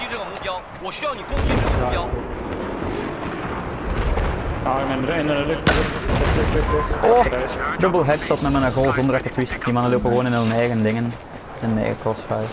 击这个目标，我需要你攻击这个目标。Ja, men er en lucht. Oh, headshot met mijn goal zonder dat ik het wist. Die mannen lopen gewoon in hun eigen dingen. In hun eigen crossfire.